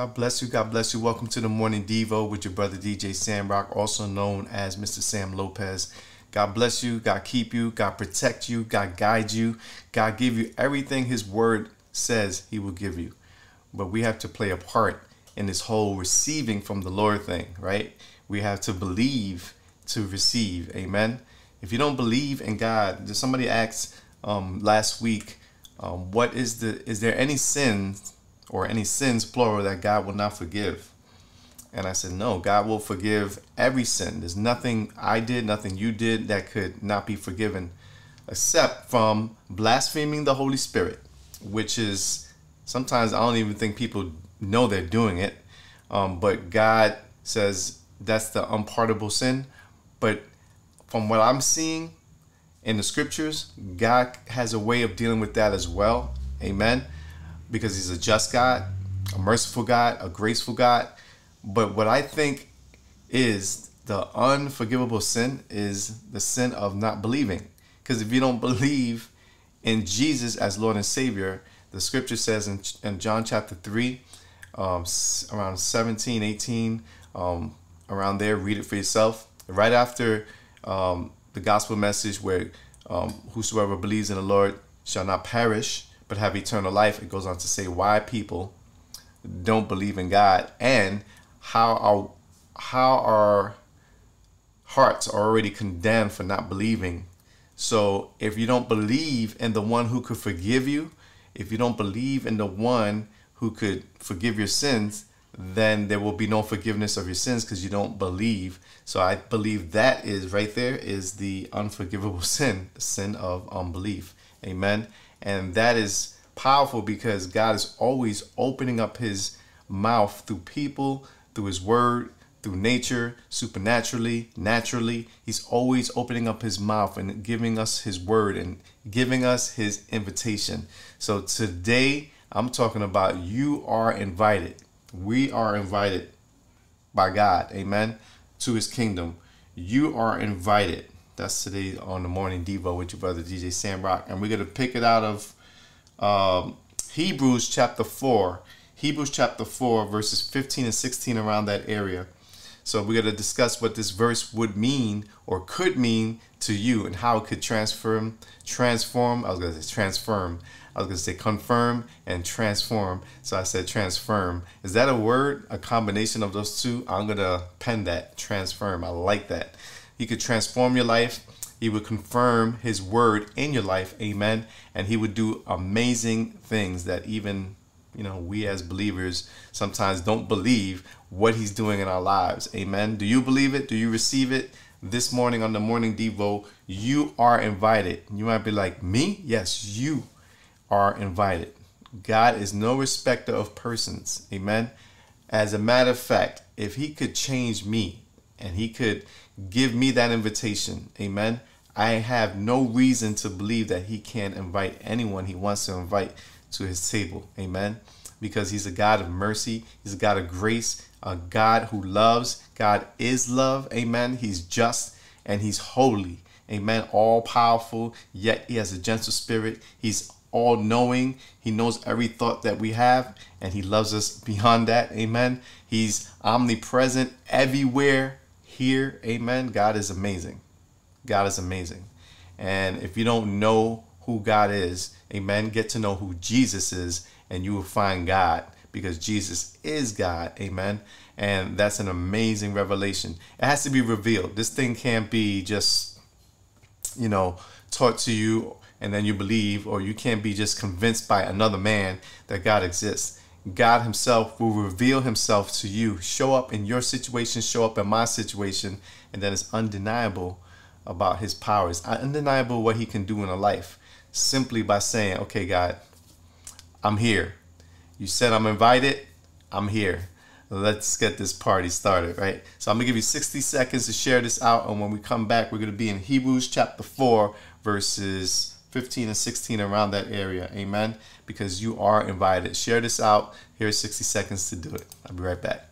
God bless you. God bless you. Welcome to the Morning Devo with your brother DJ Samrock, also known as Mr. Sam Lopez. God bless you. God keep you. God protect you. God guide you. God give you everything His Word says He will give you. But we have to play a part in this whole receiving from the Lord thing, right? We have to believe to receive. Amen. If you don't believe in God, somebody asked um, last week, um, what is the is there any sin or any sins plural that God will not forgive? And I said, no, God will forgive every sin. There's nothing I did, nothing you did that could not be forgiven, except from blaspheming the Holy Spirit, which is sometimes I don't even think people know they're doing it. Um, but God says that's the unpardonable sin. But from what I'm seeing in the scriptures, God has a way of dealing with that as well. Amen. Because He's a just God, a merciful God, a graceful God. But what I think is the unforgivable sin is the sin of not believing. Because if you don't believe in Jesus as Lord and Savior, the scripture says in, in John chapter 3, um, around 17, 18, um, around there, read it for yourself. Right after um, the gospel message, where um, whosoever believes in the Lord shall not perish, but have eternal life, it goes on to say why people don't believe in God and how our how our hearts are already condemned for not believing. So if you don't believe in the one who could forgive you, if you don't believe in the one who could forgive your sins, then there will be no forgiveness of your sins because you don't believe. So I believe that is right there is the unforgivable sin, sin of unbelief. Amen. And that is powerful because God is always opening up his mouth through people, through his word, through nature, supernaturally, naturally. He's always opening up his mouth and giving us his word and giving us his invitation. So today I'm talking about you are invited. We are invited by God, amen, to his kingdom. You are invited. That's today on the morning Devo with your brother DJ Samrock. And we're going to pick it out of um, Hebrews chapter 4. Hebrews chapter 4, verses 15 and 16, around that area. So we're going to discuss what this verse would mean or could mean to you and how it could transform, transform, I was going to say transform, I was going to say confirm and transform. So I said transform. Is that a word? A combination of those two? I'm going to pen that. Transform. I like that. He could transform your life. He would confirm his word in your life. Amen. And he would do amazing things that even, you know, we as believers sometimes don't believe what he's doing in our lives. Amen. Do you believe it? Do you receive it? This morning on the morning Devo, you are invited. You might be like, me? Yes, you are invited. God is no respecter of persons. Amen. As a matter of fact, if he could change me and he could give me that invitation, amen, I have no reason to believe that he can't invite anyone he wants to invite to his table. Amen. Because he's a God of mercy, he's a God of grace, a God who loves. God is love. Amen. He's just and he's holy. Amen. All powerful, yet he has a gentle spirit. He's all knowing. He knows every thought that we have, and He loves us beyond that. Amen. He's omnipresent everywhere here. Amen. God is amazing. God is amazing. And if you don't know who God is, amen, get to know who Jesus is, and you will find God because Jesus is God. Amen. And that's an amazing revelation. It has to be revealed. This thing can't be just, you know, taught to you and then you believe, or you can't be just convinced by another man that God exists. God Himself will reveal Himself to you, show up in your situation, show up in my situation, and then it's undeniable about His power. It's undeniable what He can do in a life simply by saying, Okay, God, I'm here. You said I'm invited, I'm here. Let's get this party started, right? So I'm gonna give you 60 seconds to share this out, and when we come back, we're gonna be in Hebrews chapter 4, verses 15 and 16 around that area. Amen. Because you are invited. Share this out. Here's 60 seconds to do it. I'll be right back.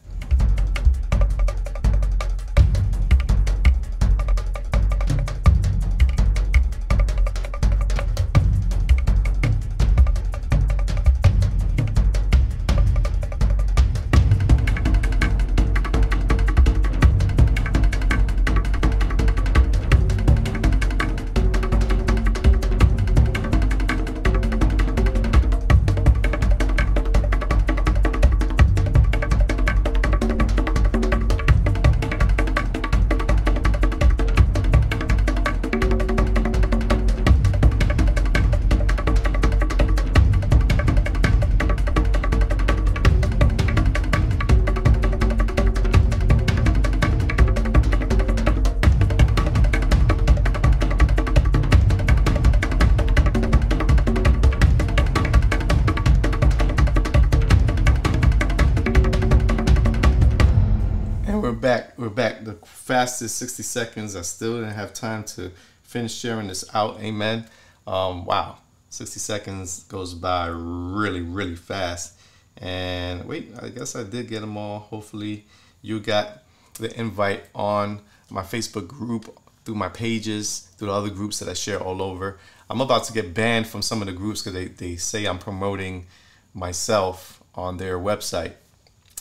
Fastest 60 seconds. I still didn't have time to finish sharing this out. Amen. Um, wow. 60 seconds goes by really, really fast. And wait, I guess I did get them all. Hopefully, you got the invite on my Facebook group, through my pages, through the other groups that I share all over. I'm about to get banned from some of the groups because they, they say I'm promoting myself on their website.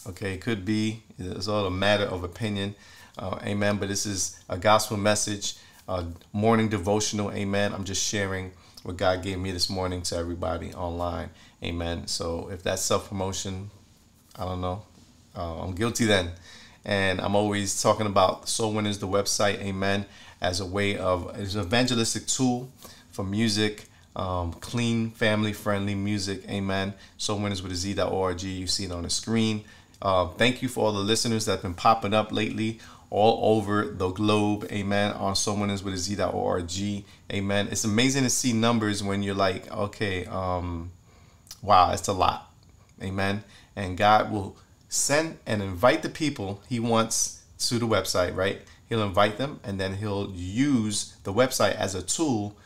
Okay, it could be. It's all a matter of opinion. Uh, amen. But this is a gospel message, a morning devotional. Amen. I'm just sharing what God gave me this morning to everybody online. Amen. So if that's self promotion, I don't know. Uh, I'm guilty then. And I'm always talking about Soul Winners, the website. Amen. As a way of, it's an evangelistic tool for music um, clean, family friendly music. Amen. Soul Winners with a Z.org. You see it on the screen. Uh, thank you for all the listeners that have been popping up lately all over the globe. Amen. On Soul Winners with a Z.org. Amen. It's amazing to see numbers when you're like, okay, um, wow, it's a lot. Amen. And God will send and invite the people He wants to the website, right? He'll invite them and then He'll use the website as a tool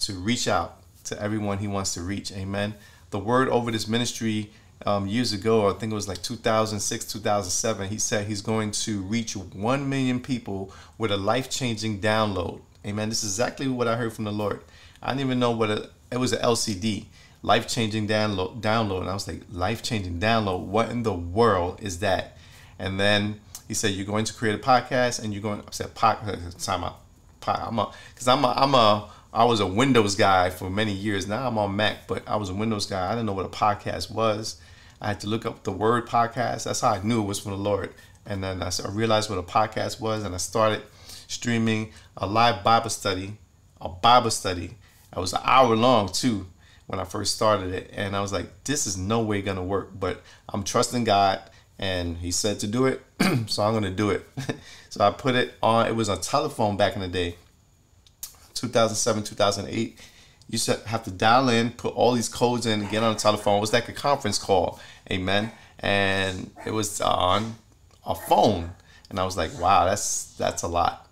to reach out to everyone He wants to reach. Amen. The word over this ministry um, years ago, I think it was like 2006, 2007, he said he's going to reach 1 million people with a life changing download. Amen. This is exactly what I heard from the Lord. I didn't even know what a, it was an LCD, life changing download. Download, and I was like, life changing download. What in the world is that? And then he said, you're going to create a podcast, and you're going. I said, podcast. Time out. I'm a, because I'm a, I'm a I was a Windows guy for many years. Now I'm on Mac, but I was a Windows guy. I didn't know what a podcast was. I had to look up the word podcast. That's how I knew it was from the Lord. And then I realized what a podcast was, and I started streaming a live Bible study, a Bible study. It was an hour long too when I first started it, and I was like, "This is no way gonna work." But I'm trusting God, and He said to do it, so I'm gonna do it. so I put it on. It was a telephone back in the day 2007, 2008, you have to dial in, put all these codes in, get on the telephone. It was like a conference call, amen. And it was on a phone, and I was like, wow, that's that's a lot.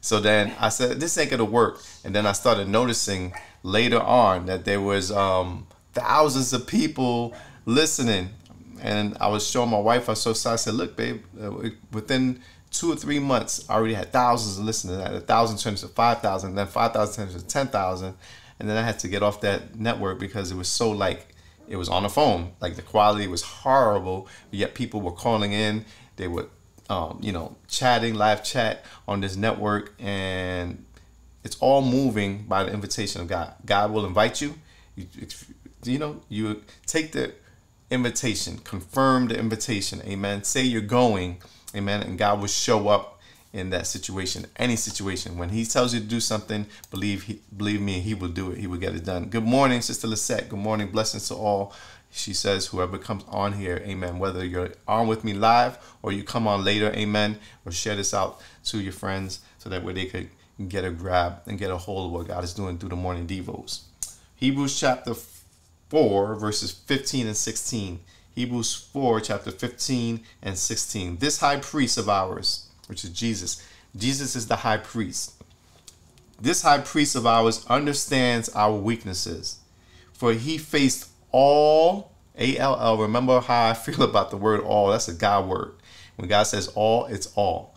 So then I said, this ain't gonna work. And then I started noticing later on that there was um, thousands of people listening, and I was showing my wife. I so. I said, look, babe, uh, within two or three months, I already had thousands of listeners. I had a thousand turned to five thousand, then five thousand turned to ten thousand, and then I had to get off that network because it was so like it was on the phone. Like the quality was horrible, yet people were calling in. They were, um, you know, chatting, live chat on this network, and it's all moving by the invitation of God. God will invite you. You, you know, you take the invitation, confirm the invitation. Amen. Say you're going Amen. And God will show up in that situation, any situation. When He tells you to do something, believe he, believe me, He will do it. He will get it done. Good morning, Sister Lisette. Good morning. Blessings to all. She says, whoever comes on here, amen. Whether you're on with me live or you come on later, amen. Or share this out to your friends so that way they could get a grab and get a hold of what God is doing through the morning devos. Hebrews chapter 4, verses 15 and 16. Hebrews 4, chapter 15 and 16. This high priest of ours, which is Jesus, Jesus is the high priest. This high priest of ours understands our weaknesses, for he faced all, A L L. Remember how I feel about the word all. That's a God word. When God says all, it's all.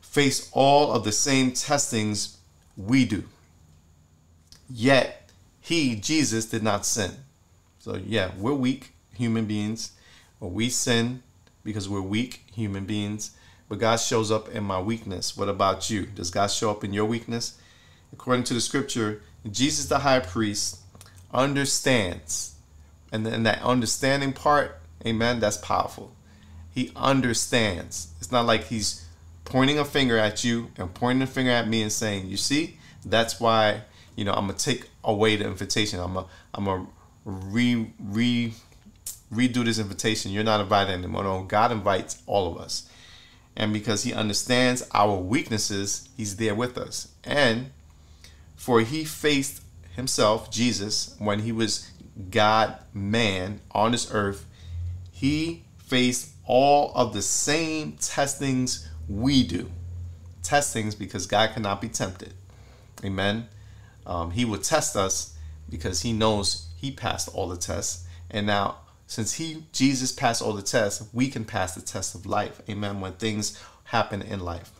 Face all of the same testings we do. Yet he, Jesus, did not sin. So, yeah, we're weak human beings, or we sin because we're weak human beings. But God shows up in my weakness. What about you? Does God show up in your weakness? According to the scripture, Jesus, the high priest, understands. And then that understanding part, amen, that's powerful. He understands. It's not like he's pointing a finger at you and pointing a finger at me and saying, You see, that's why, you know, I'm gonna take away the invitation. I'm a I'm a re re redo this invitation. You're not invited anymore. No, God invites all of us. And because he understands our weaknesses, he's there with us. And for he faced himself, Jesus, when he was God man on this earth, he faced all of the same testings We do. Testings because God cannot be tempted. Amen. Um, he will test us because he knows he passed all the tests. And now, since he, Jesus, passed all the tests, we can pass the test of life. Amen. When things happen in life.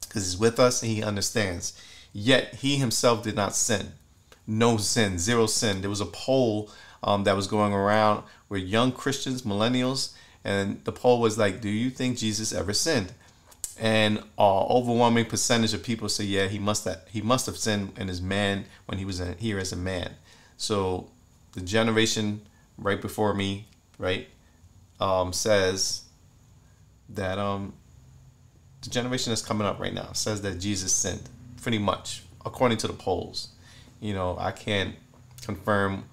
Because he's with us and he understands. Yet he himself did not sin. No sin, zero sin. There was a poll um, that was going around where young Christians, millennials, and the poll was like, "Do you think Jesus ever sinned?" And uh, overwhelming percentage of people say, "Yeah, he must have. He must have sinned in his man when he was in, here as a man." So the generation right before me, right, um, says that um, the generation that's coming up right now says that Jesus sinned, pretty much according to the polls. You know, I can't confirm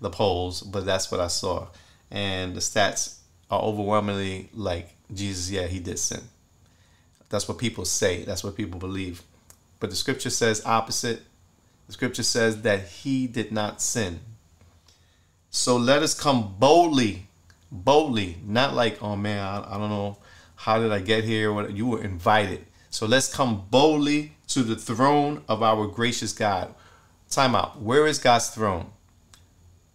the polls, but that's what I saw. And the stats are overwhelmingly like Jesus, yeah, he did sin. That's what people say, that's what people believe. But the scripture says opposite. The scripture says that he did not sin. So let us come boldly, boldly, not like, oh man, I, I don't know, how did I get here? What you were invited. So let's come boldly to the throne of our gracious God. Time out. Where is God's throne?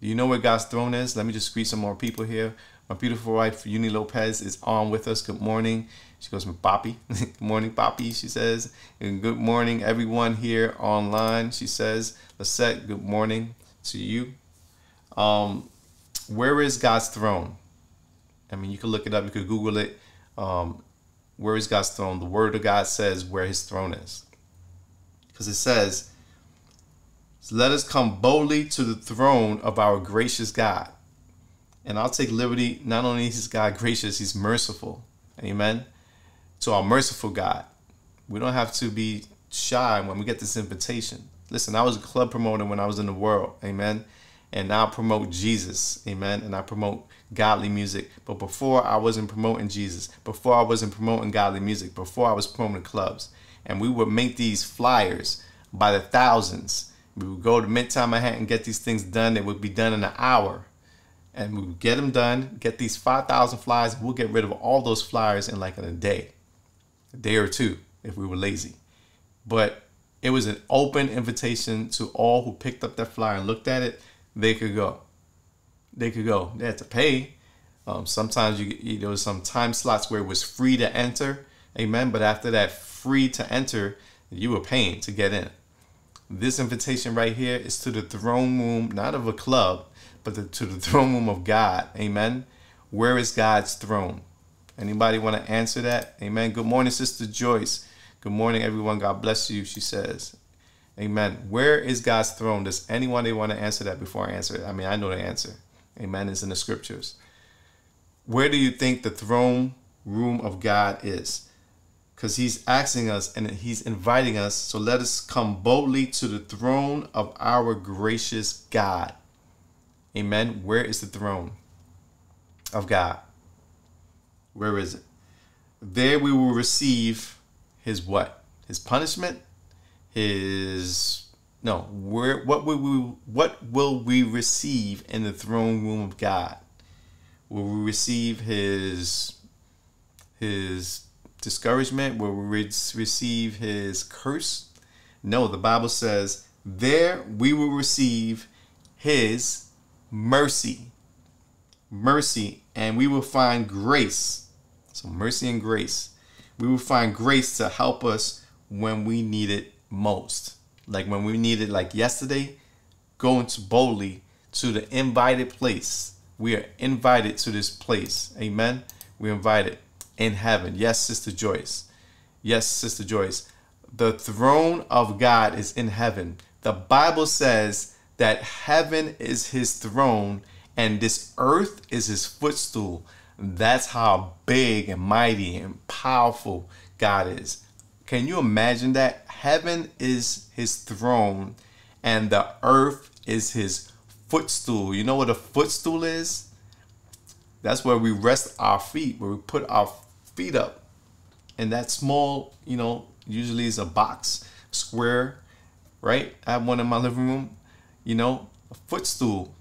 Do you know where God's throne is? Let me just greet some more people here. My beautiful wife, Uni Lopez, is on with us. Good morning. She goes, Poppy. good morning, Poppy, she says. And good morning, everyone here online, she says. Lisette, good morning to you. Um, where is God's throne? I mean, you can look it up, you could Google it. Um, where is God's throne? The Word of God says where His throne is. Because it says, let us come boldly to the throne of our gracious God. And I'll take liberty, not only is God gracious, he's merciful. Amen. To our merciful God. We don't have to be shy when we get this invitation. Listen, I was a club promoter when I was in the world. Amen. And now promote Jesus. Amen. And I promote godly music. But before I wasn't promoting Jesus, before I wasn't promoting godly music, before I was promoting clubs. And we would make these flyers by the thousands we would go to Midtown Manhattan, and get these things done. They would be done in an hour. And we would get them done, get these 5,000 flyers. We'll get rid of all those flyers in like in a day, a day or two if we were lazy. But it was an open invitation to all who picked up that flyer and looked at it. They could go. They could go. They had to pay. Um, sometimes you, you there was some time slots where it was free to enter. Amen. But after that, free to enter, you were paying to get in. This invitation right here is to the throne room, not of a club, but the, to the throne room of God. Amen. Where is God's throne? Anybody want to answer that? Amen. Good morning, Sister Joyce. Good morning, everyone. God bless you, she says. Amen. Where is God's throne? Does anyone want to answer that before I answer it? I mean, I know the answer. Amen. It's in the scriptures. Where do you think the throne room of God is? because he's asking us and he's inviting us. So let us come boldly to the throne of our gracious God. Amen. Where is the throne of God? Where is it? There we will receive his what? His punishment? His no, where what will we what will we receive in the throne room of God? Will we receive his his discouragement? Will we receive his curse? No, the Bible says, there we will receive his mercy. Mercy, and we will find grace. So, mercy and grace. We will find grace to help us when we need it most. Like when we need it, like yesterday, going to boldly to the invited place. We are invited to this place. Amen. We're invited in heaven. Yes, Sister Joyce. Yes, Sister Joyce. The throne of God is in heaven. The Bible says that heaven is his throne and this earth is his footstool. That's how big and mighty and powerful God is. Can you imagine that? Heaven is his throne and the earth is his footstool. You know what a footstool is? That's where we rest our feet, where we put our feet up. And that small, you know, usually is a box, square, right? I have one in my living room, you know, a footstool.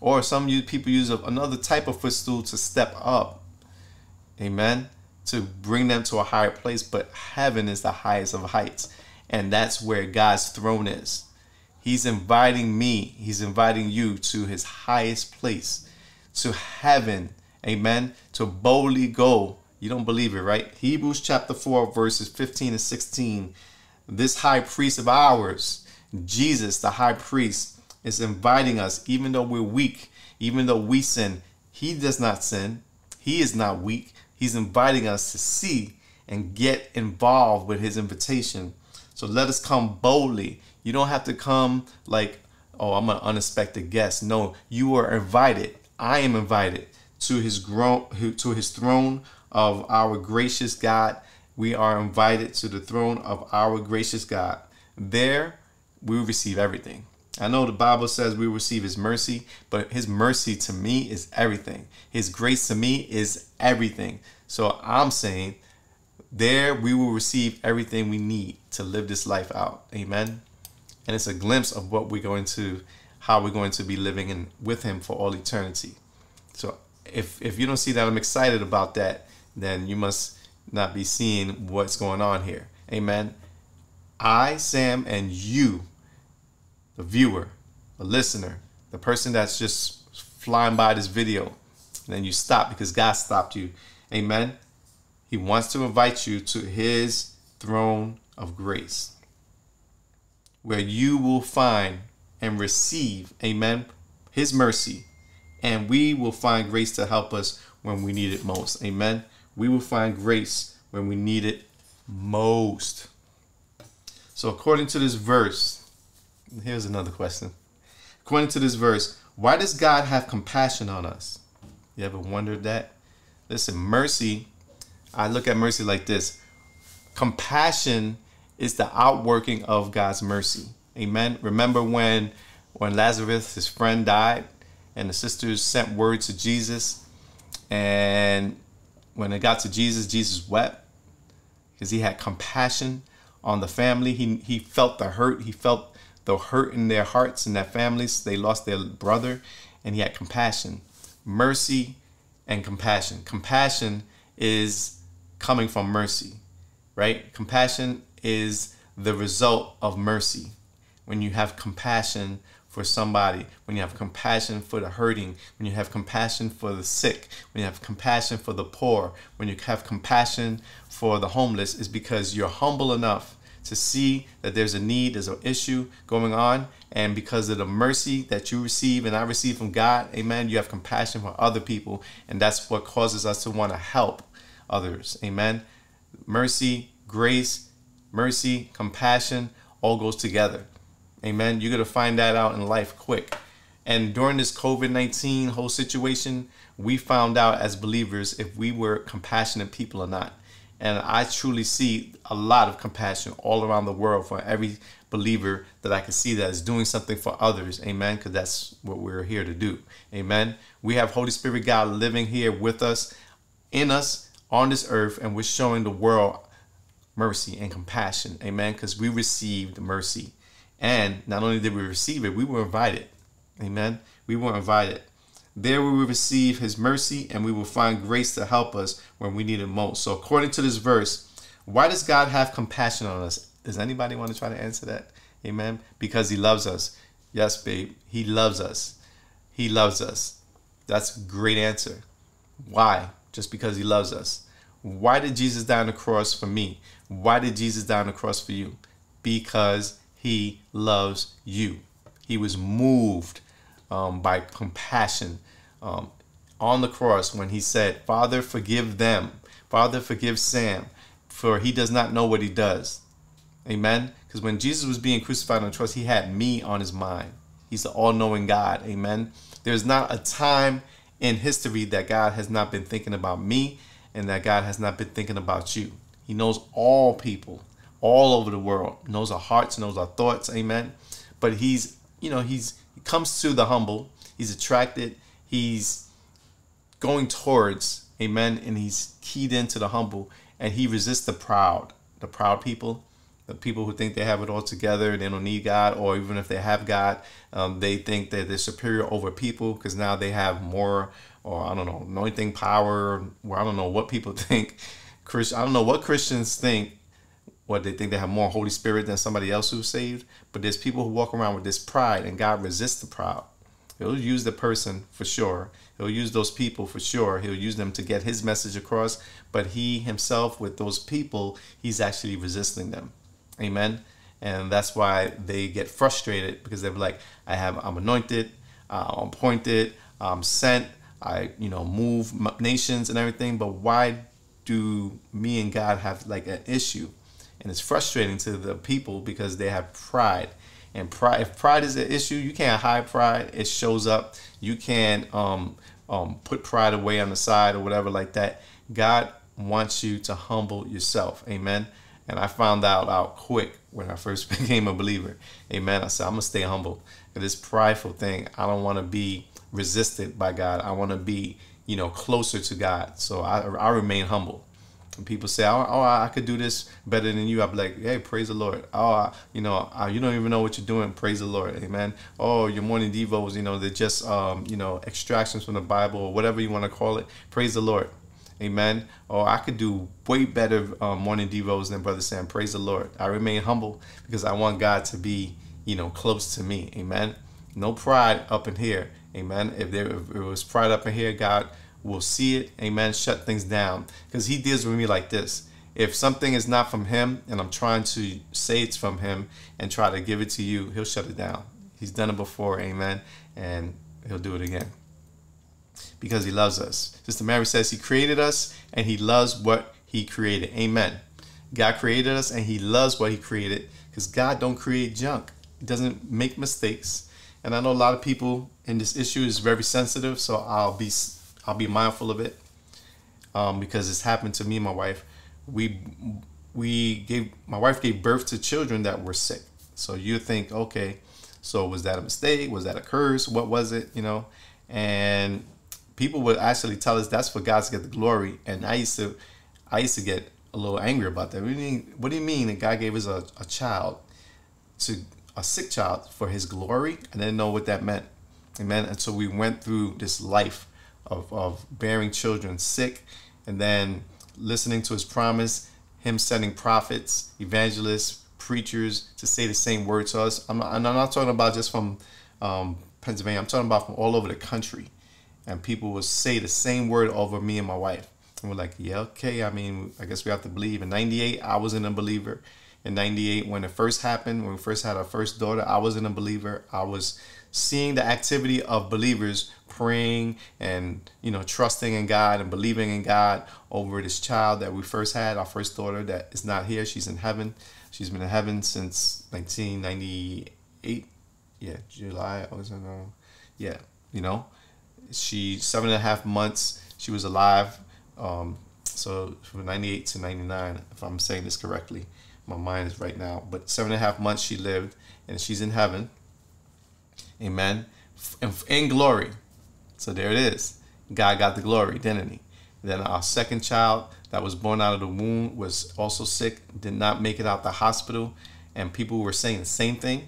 Or some people use another type of footstool to step up. Amen. To bring them to a higher place, but heaven is the highest of heights. And that's where God's throne is. He's inviting me, He's inviting you to His highest place, to heaven. Amen. To boldly go. You don't believe it, right? Hebrews chapter 4, verses 15 and 16. This high priest of ours, Jesus, the high priest, is inviting us, even though we're weak, even though we sin, He does not sin. He is not weak. He's inviting us to see and get involved with his invitation. So let us come boldly. You don't have to come like, oh, I'm an unexpected guest. No, you are invited. I am invited to his to his throne of our gracious God. We are invited to the throne of our gracious God. There we receive everything. I know the Bible says we receive His mercy, but His mercy to me is everything. His grace to me is everything. So I'm saying there we will receive everything we need to live this life out. Amen. And it's a glimpse of what we're going to, how we're going to be living in with Him for all eternity. So if if you don't see that I'm excited about that, then you must not be seeing what's going on here. Amen. I, Sam, and you the viewer, the listener, the person that's just flying by this video, and then you stop because God stopped you. Amen. He wants to invite you to his throne of grace where you will find and receive, amen, his mercy. And we will find grace to help us when we need it most. Amen. We will find grace when we need it most. So, according to this verse, Here's another question. According to this verse, why does God have compassion on us? You ever wondered that? Listen, mercy, I look at mercy like this compassion is the outworking of God's mercy. Amen. Remember when when Lazarus, his friend, died, and the sisters sent word to Jesus, and when it got to Jesus, Jesus wept because he had compassion on the family. He he felt the hurt. He felt the hurt in their hearts and their families. They lost their brother, and he had compassion, mercy, and compassion. Compassion is coming from mercy, right? Compassion is the result of mercy. When you have compassion for somebody, when you have compassion for the hurting, when you have compassion for the sick, when you have compassion for the poor, when you have compassion for the homeless, is because you're humble enough to see that there's a need, there's an issue going on, and because of the mercy that you receive and I receive from God, amen, you have compassion for other people, and that's what causes us to want to help others, amen. Mercy, grace, mercy, compassion all goes together, amen. You're going to find that out in life quick. And during this COVID 19 whole situation, we found out as believers if we were compassionate people or not. And I truly see a lot of compassion all around the world for every believer that I can see that is doing something for others. Amen. Because that's what we're here to do. Amen. We have Holy Spirit God living here with us, in us, on this earth, and we're showing the world mercy and compassion. Amen. Because we received mercy. And not only did we receive it, we were invited. Amen. We were invited. There we will receive his mercy and we will find grace to help us when we need it most. So, according to this verse, why does God have compassion on us? Does anybody want to try to answer that? Amen. Because he loves us. Yes, babe. He loves us. He loves us. That's a great answer. Why? Just because he loves us. Why did Jesus die on the cross for me? Why did Jesus die on the cross for you? Because he loves you. He was moved um, by compassion um, on the cross when he said, Father, forgive them. Father, forgive Sam, for he does not know what he does. Amen. Because when Jesus was being crucified on the cross, he had me on his mind. He's the all knowing God. Amen. There's not a time in history that God has not been thinking about me and that God has not been thinking about you. He knows all people all over the world, knows our hearts, knows our thoughts. Amen. But he's, you know, he's he comes to the humble. He's attracted. He's going towards, amen, and he's keyed into the humble and he resists the proud, the proud people, the people who think they have it all together, they don't need God, or even if they have God, um, they think that they're superior over people because now they have more, or I don't know, anointing power, or I don't know what people think. Christian. I don't know what Christians think. What they think they have more Holy Spirit than somebody else who's saved. But there's people who walk around with this pride, and God resists the proud. He'll use the person for sure. He'll use those people for sure. He'll use them to get his message across. But he himself, with those people, he's actually resisting them. Amen. And that's why they get frustrated because they're like, I have, I'm anointed, uh, I'm appointed, I'm sent, I, you know, move nations and everything. But why do me and God have like an issue? And it's frustrating to the people because they have pride. And pride, if pride is an issue, you can't hide pride. It shows up. You can't um, um, put pride away on the side or whatever like that. God wants you to humble yourself. Amen. And I found out out quick when I first became a believer. Amen. I said, I'm to stay humble. This prideful thing, I don't want to be resisted by God. I want to be, you know, closer to God. So I, I remain humble. People say, oh, oh, I could do this better than you. I'd be like, hey, praise the Lord. Oh, you know, you don't even know what you're doing. Praise the Lord. Amen. Oh, your morning devos, you know, they're just, um, you know, extractions from the Bible or whatever you want to call it. Praise the Lord. Amen. Oh, I could do way better um, morning devos than Brother Sam. Praise the Lord. I remain humble because I want God to be, you know, close to me. Amen. No pride up in here. Amen. If there if it was pride up in here, God will see it. Amen. Shut things down because He deals with me like this. If something is not from Him and I'm trying to say it's from Him and try to give it to you, He'll shut it down. He's done it before. Amen. And He'll do it again because he loves us. Sister Mary says he created us and he loves what he created. Amen. God created us and he loves what he created because God don't create junk. He doesn't make mistakes. And I know a lot of people in this issue is very sensitive, so I'll be I'll be mindful of it um, because it's happened to me and my wife. We we gave my wife gave birth to children that were sick. So you think, okay, so was that a mistake? Was that a curse? What was it? You know, and people would actually tell us that's for God to get the glory. And I used to, I used to get a little angry about that. What do you mean, what do you mean that God gave us a, a child, to a sick child for His glory? I didn't know what that meant. Amen. And so we went through this life of, of bearing children sick, and then listening to His promise, Him sending prophets, evangelists, preachers to say the same word to us. I'm not, I'm not talking about just from um, Pennsylvania. I'm talking about from all over the country and people will say the same word over me and my wife. And we're like, yeah, okay. I mean, I guess we have to believe. In 98, I wasn't a believer. In 98, when it first happened, when we first had our first daughter, I wasn't a believer. I was seeing the activity of believers praying and, you know, trusting in God and believing in God over this child that we first had, our first daughter that is not here. She's in heaven. She's been in heaven since 1998. Yeah, July. I was in, yeah, you know she seven and a half months she was alive. Um, so from 98 to 99, if I'm saying this correctly, my mind is right now. But seven and a half months she lived, and she's in heaven. Amen. In glory. So there it is. God got the glory, didn't he? Then our second child that was born out of the womb was also sick, did not make it out the hospital, and people were saying the same thing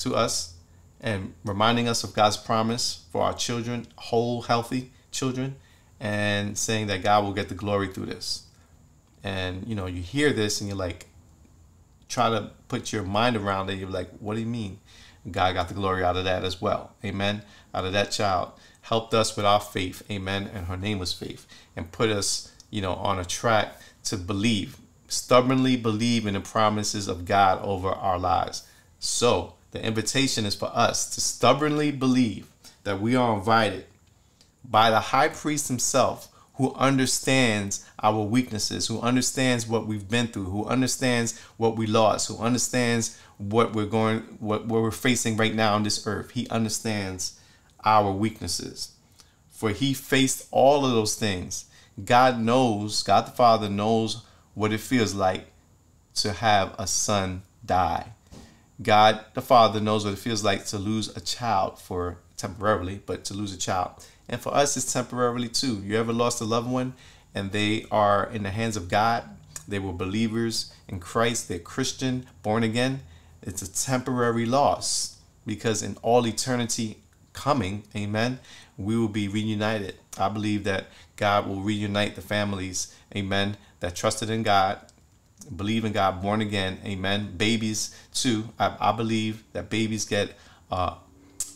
to us and reminding us of God's promise for our children, whole, healthy children, and saying that God will get the glory through this. And you know, you hear this and you're like, try to put your mind around it. You're like, what do you mean? God got the glory out of that as well. Amen. Out of that child. Helped us with our faith. Amen. And her name was Faith. And put us, you know, on a track to believe, stubbornly believe in the promises of God over our lives. So, the invitation is for us to stubbornly believe that we are invited by the high priest himself who understands our weaknesses, who understands what we've been through, who understands what we lost, who understands what we're going what, what we're facing right now on this earth. He understands our weaknesses. For he faced all of those things. God knows, God the Father knows what it feels like to have a son die. God the Father knows what it feels like to lose a child for temporarily, but to lose a child. And for us, it's temporarily too. You ever lost a loved one and they are in the hands of God? They were believers in Christ, they're Christian, born again. It's a temporary loss because in all eternity coming, amen, we will be reunited I believe that God will reunite the families, amen, that trusted in God, believe in God, born again, amen. Babies, too. I, I believe that babies get uh,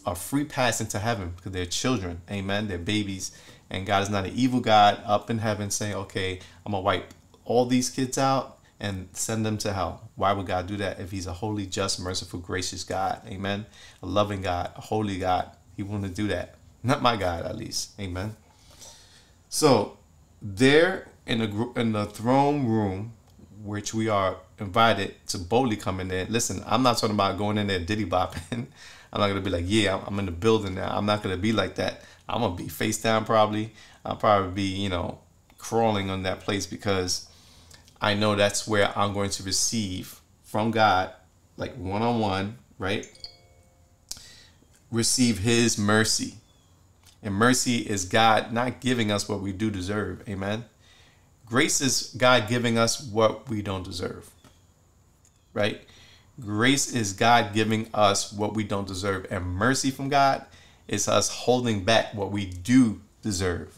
a free pass into heaven because they're children, amen. They're babies. And God is not an evil God up in heaven saying, okay, I'm going to wipe all these kids out and send them to hell. Why would God do that if He's a holy, just, merciful, gracious God? Amen. A loving God, a holy God. He wouldn't do that. Not my God, at least. Amen. So there in the in the throne room, which we are invited to boldly come in there. Listen, I'm not talking about going in there diddy bopping. I'm not gonna be like, yeah, I'm in the building now. I'm not gonna be like that. I'm gonna be face down probably. I'll probably be, you know, crawling on that place because I know that's where I'm going to receive from God, like one on one, right? Receive His mercy. And mercy is God not giving us what we do deserve. Amen. Grace is God giving us what we don't deserve. Right? Grace is God giving us what we don't deserve. And mercy from God is us holding back what we do deserve.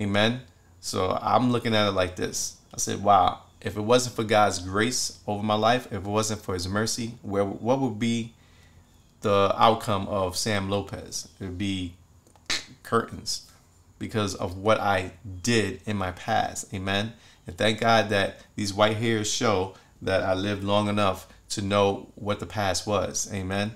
Amen. So I'm looking at it like this I said, wow, if it wasn't for God's grace over my life, if it wasn't for his mercy, where what would be the outcome of Sam Lopez? It would be curtains because of what I did in my past. Amen. And thank God that these white hairs show that I lived long enough to know what the past was. Amen.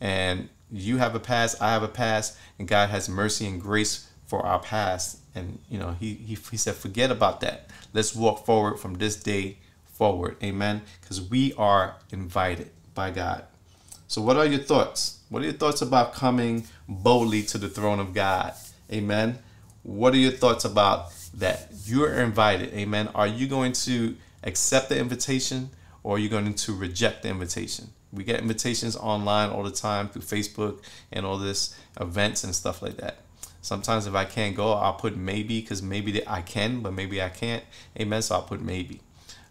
And you have a past, I have a past, and God has mercy and grace for our past. And you know, he he, he said, forget about that. Let's walk forward from this day forward. Amen. Because we are invited by God. So, what are your thoughts? What are your thoughts about coming boldly to the throne of God? Amen. What are your thoughts about that? You're invited. Amen. Are you going to accept the invitation or are you going to reject the invitation? We get invitations online all the time through Facebook and all this events and stuff like that. Sometimes if I can't go, I'll put maybe because maybe I can, but maybe I can't. Amen. So I'll put maybe.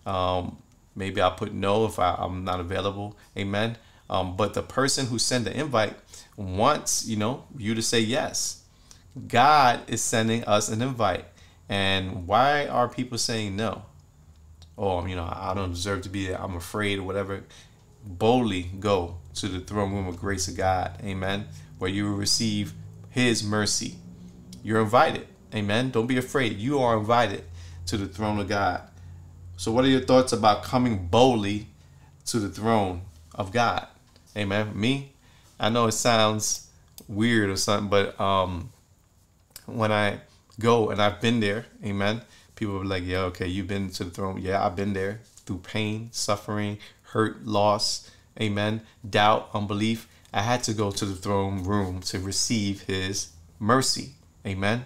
Um, maybe I'll put no if I, am not available. Amen. Um, but the person who sent the invite wants, you know, you to say yes. God is sending us an invite. And why are people saying no? Oh, you know, I don't deserve to be there. I'm afraid or whatever. Boldly go to the throne room of grace of God. Amen. Where you will receive his mercy. You're invited. Amen. Don't be afraid. You are invited to the throne of God. So, what are your thoughts about coming boldly to the throne of God? Amen. Me, I know it sounds weird or something, but um, when I go and I've been there, amen, people are like, yeah, okay, you've been to the throne. Yeah, I've been there through pain, suffering, hurt, loss, amen, doubt, unbelief. I had to go to the throne room to receive his mercy. Amen.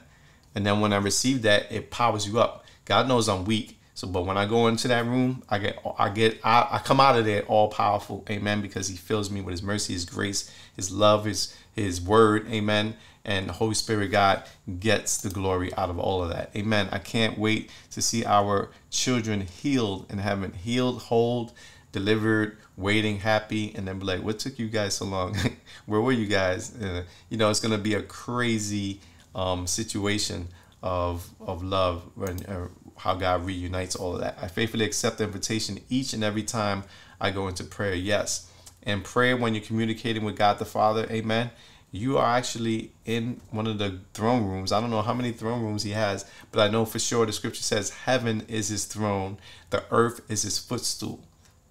And then when I receive that, it powers you up. God knows I'm weak. So, but when I go into that room, I get, I get, I, I come out of there all powerful. Amen. Because he fills me with his mercy, his grace, his love, his, his word. Amen. And the Holy Spirit, God, gets the glory out of all of that. Amen. I can't wait to see our children healed in heaven, healed, whole, delivered, waiting, happy, and then be like, "What took you guys so long? Where were you guys?" Uh, you know, it's gonna be a crazy um, situation of of love and uh, how God reunites all of that. I faithfully accept the invitation each and every time I go into prayer. Yes, and prayer when you're communicating with God the Father, Amen. You are actually in one of the throne rooms. I don't know how many throne rooms he has, but I know for sure the scripture says heaven is his throne, the earth is his footstool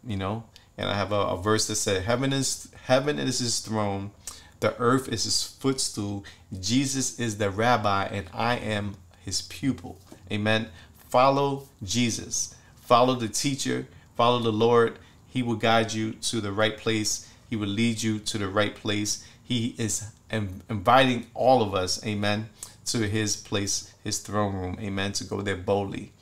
you know. And I have a, a verse that said, "Heaven is heaven is His throne, the earth is His footstool. Jesus is the rabbi, and I am His pupil." Amen. Follow Jesus. Follow the teacher. Follow the Lord. He will guide you to the right place. He will lead you to the right place. He is inviting all of us, amen, to his place, his throne room, amen, to go there boldly.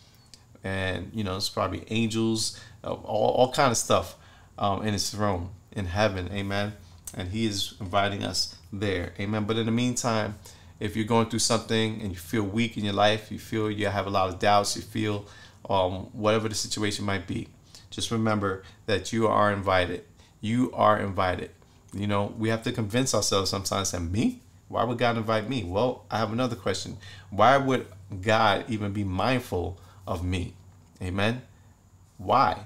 And, you know, it's probably angels, all, all kind of stuff um, in his throne in heaven. Amen. And he is inviting us there. Amen. But in the meantime, if you're going through something and you feel weak in your life, you feel you have a lot of doubts, you feel um, whatever the situation might be, just remember that you are invited. You are invited. You know, we have to convince ourselves sometimes that me, Why would God invite me? Well, I have another question. Why would God even be mindful of me? Amen. Why?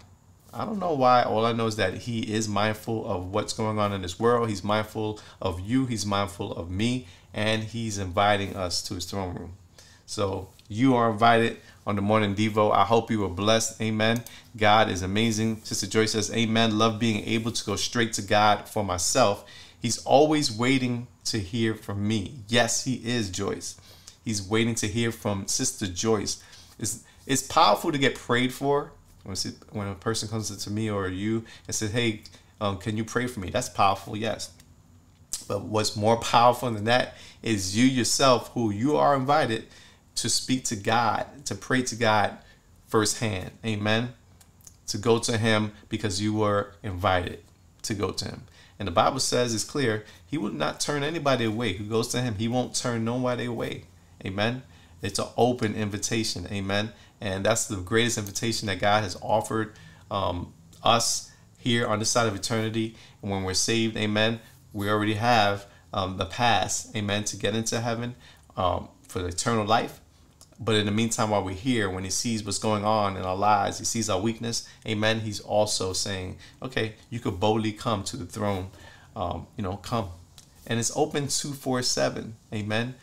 I don't know why. All I know is that He is mindful of what's going on in this world. He's mindful of you. He's mindful of me. And He's inviting us to His throne room. So you are invited on the morning Devo. I hope you were blessed. Amen. God is amazing. Sister Joy says, Amen. Love being able to go straight to God for myself. He's always waiting to hear from me. Yes, He is, Joyce. He's waiting to hear from Sister Joyce. It's, it's powerful to get prayed for when a person comes to me or you and says, "Hey, um, can you pray for me?" That's powerful, yes. But what's more powerful than that is you yourself, who you are invited to speak to God, to pray to God firsthand. Amen. To go to Him because you were invited to go to Him. And the Bible says it's clear, He will not turn anybody away who goes to Him. He won't turn nobody away. Amen. It's an open invitation. Amen. And that's the greatest invitation that God has offered um, us here on this side of eternity. And when we're saved, amen, we already have um, the pass, amen, to get into heaven um, for the eternal life. But in the meantime, while we're here, when he sees what's going on in our lives, he sees our weakness, amen, he's also saying, okay, you could boldly come to the throne. Um, you know, come. And it's open 247, amen.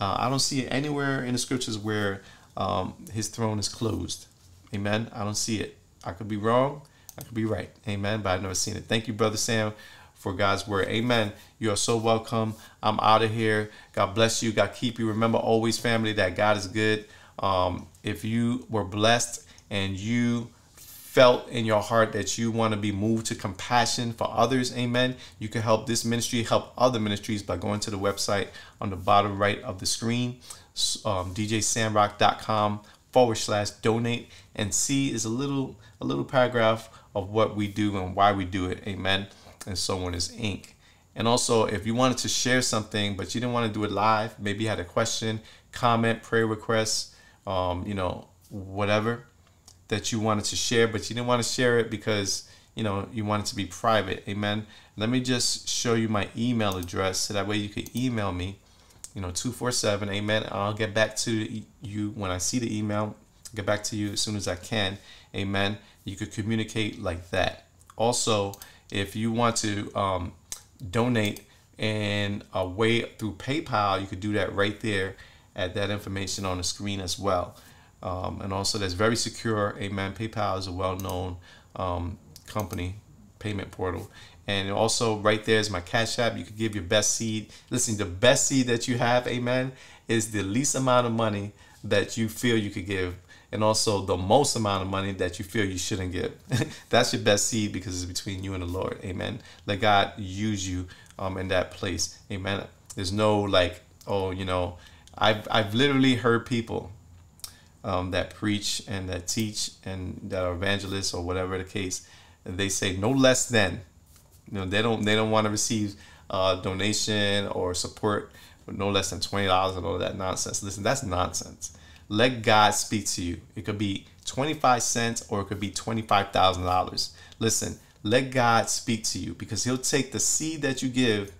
Uh, I don't see it anywhere in the scriptures where um, his throne is closed. Amen. I don't see it. I could be wrong. I could be right. Amen. But I've never seen it. Thank you, Brother Sam, for God's word. Amen. You are so welcome. I'm out of here. God bless you. God keep you. Remember always, family, that God is good. Um, if you were blessed and you felt in your heart that you want to be moved to compassion for others, amen, you can help this ministry, help other ministries by going to the website on the bottom right of the screen um, djsamrock.com forward slash donate and see is a little a little paragraph of what we do and why we do it amen and so on is ink and also if you wanted to share something but you didn't want to do it live maybe you had a question comment prayer request um, you know whatever that you wanted to share but you didn't want to share it because you know you want it to be private amen let me just show you my email address so that way you can email me you know, 247. Amen. I'll get back to you when I see the email. Get back to you as soon as I can. Amen. You could communicate like that. Also, if you want to um, donate in a way through PayPal, you could do that right there at that information on the screen as well. Um, and also, that's very secure. Amen. PayPal is a well known um, company payment portal. And also right there is my cash app. You could give your best seed. Listen, the best seed that you have, amen, is the least amount of money that you feel you could give. And also the most amount of money that you feel you shouldn't give. That's your best seed because it's between you and the Lord. Amen. Let God use you um, in that place. Amen. There's no like, oh, you know, I've, I've literally heard people um, that preach and that teach and that are evangelists or whatever the case. They say no less than you know, they don't they don't want to receive uh, donation or support no less than twenty dollars and all that nonsense. Listen, that's nonsense. Let God speak to you. It could be twenty five cents or it could be twenty five thousand dollars. Listen, let God speak to you because He'll take the seed that you give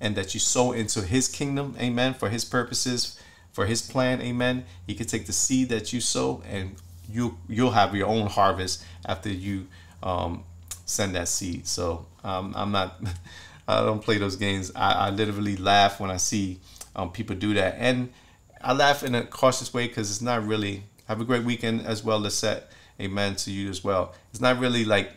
and that you sow into His kingdom, Amen, for His purposes, for His plan, Amen. He can take the seed that you sow and you you'll have your own harvest after you um, send that seed. So um, I'm not, I don't play those games. I, I literally laugh when I see um, people do that. And I laugh in a cautious way because it's not really, have a great weekend as well, Lisette. Amen to you as well. It's not really like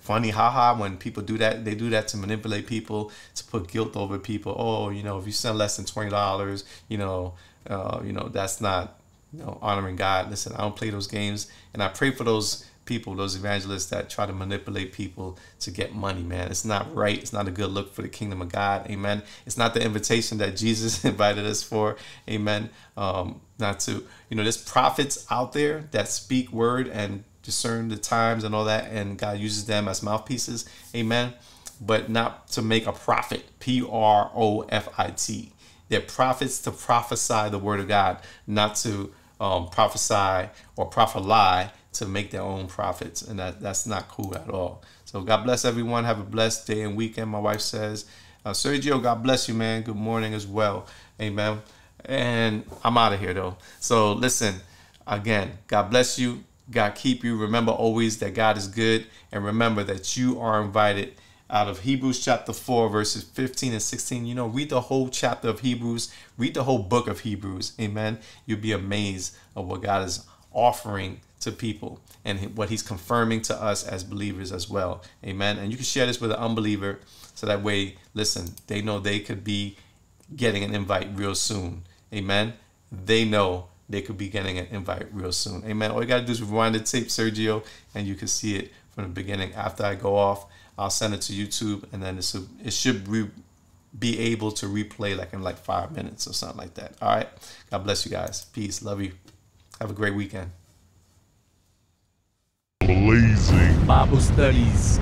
funny, haha, when people do that. They do that to manipulate people, to put guilt over people. Oh, you know, if you send less than $20, you know, uh, you know, that's not, you know, honoring God. Listen, I don't play those games. And I pray for those people, those evangelists that try to manipulate people to get money, man. It's not right. It's not a good look for the kingdom of God. Amen. It's not the invitation that Jesus invited us for. Amen. Um, not to, you know, there's prophets out there that speak word and discern the times and all that, and God uses them as mouthpieces. Amen. But not to make a profit. P R O F I T. They're prophets to prophesy the word of God, not to um, prophesy or prophet lie to make their own profits, and that that's not cool at all. So God bless everyone. Have a blessed day and weekend. My wife says, Uh, Sergio, God bless you, man. Good morning as well. Amen. And I'm out of here though. So listen, again, God bless you. God keep you. Remember always that God is good. And remember that you are invited out of Hebrews chapter 4, verses 15 and 16. You know, read the whole chapter of Hebrews, read the whole book of Hebrews. Amen. You'll be amazed of what God is offering to people and what he's confirming to us as believers as well. Amen. And you can share this with an unbeliever so that way, listen, they know they could be getting an invite real soon. Amen. They know they could be getting an invite real soon. Amen. All you got to do is rewind the tape, Sergio, and you can see it from the beginning. After I go off, I'll send it to YouTube, and then it should be able to replay like in like five minutes or something like that. All right. God bless you guys. Peace. Love you. Have a great weekend. Blazing Bible studies.